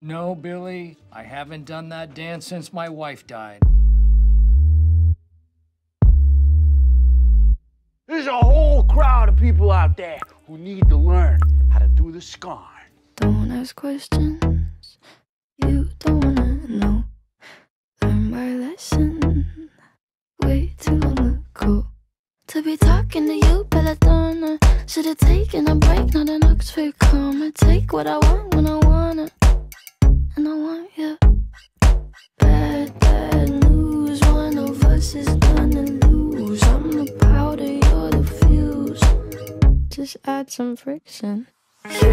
No, Billy, I haven't done that dance since my wife died. There's a whole crowd of people out there who need to learn how to do the scarn. Don't ask questions you don't wanna know. Learn my lesson way too long ago. To be talking to you, but I don't know. Should've taken a break, not an Oxford comma. Take what I want when I want it, and I want you. Bad, bad news. One of us is gonna lose. I'm the powder, you're the fuse. Just add some friction. You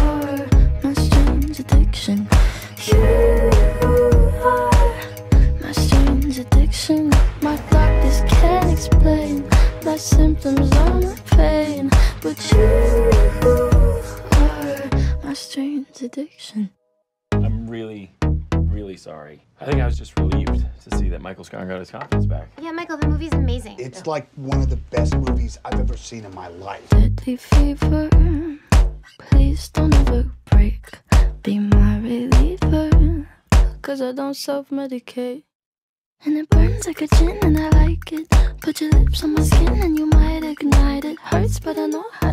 are my strange addiction. You are my strange addiction. My doctors can't explain my symptoms or my pain, but you strange addiction. I'm really, really sorry. I think I was just relieved to see that Michael Scarn got his confidence back. Yeah, Michael, the movie's amazing. It's like one of the best movies I've ever seen in my life. Deadly fever, please don't ever break. Be my reliever, cause I don't self medicate. And it burns like a gin, and I like it. Put your lips on my skin, and you might ignite it. Hurts, but I know how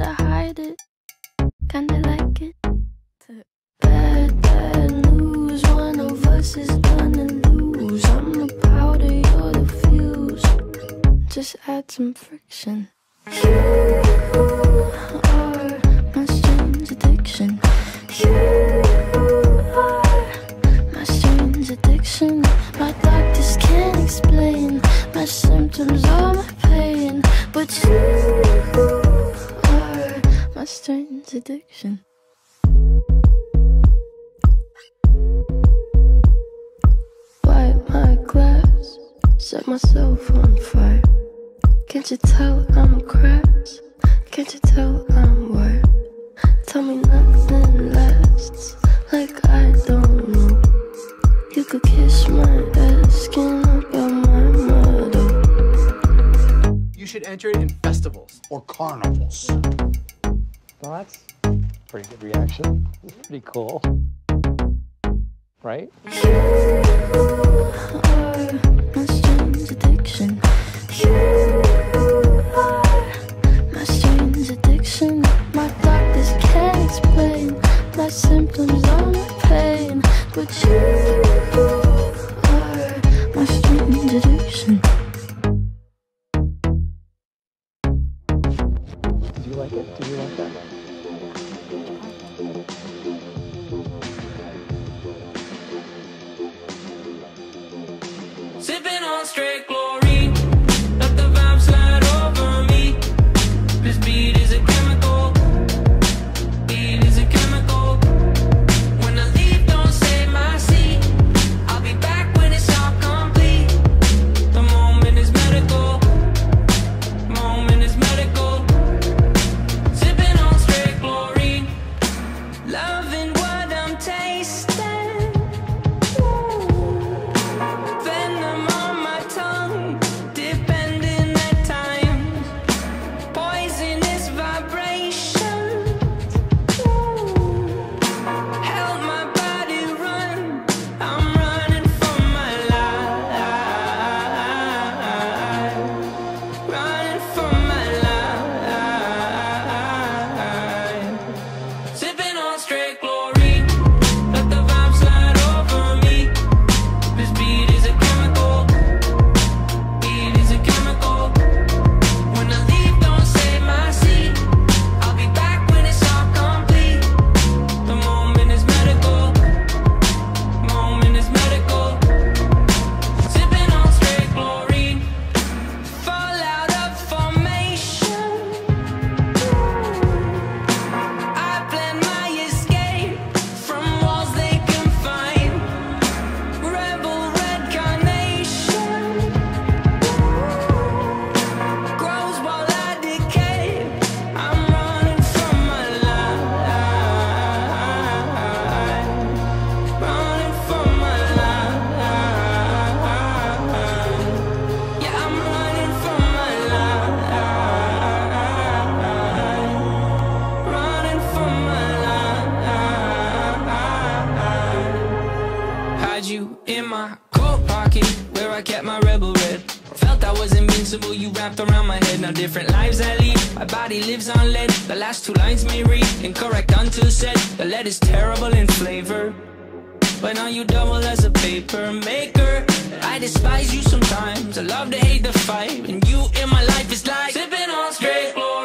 Just add some friction. You are my strange addiction. You are my strange addiction. My doctors can't explain my symptoms or my pain, but you are my strange addiction. My glass, set myself on fire. Can't you tell I'm cracked? Can't you tell I'm wired? Tell me nothing lasts, like I don't know. You could kiss my ass, skin up your my motto. You should enter it in festivals. Or carnivals. Well, that's a pretty good reaction. It's pretty cool. Right? You are my strange addiction. You explain my symptoms or my pain, but you are my strange addiction. Did you like it? Did you like that? Different lives I lead. My body lives on lead. The last two lines may read incorrect until said. The lead is terrible in flavor. But now you double as a paper maker. I despise you sometimes. I love to hate the fight. And you in my life is like sipping on straight glory.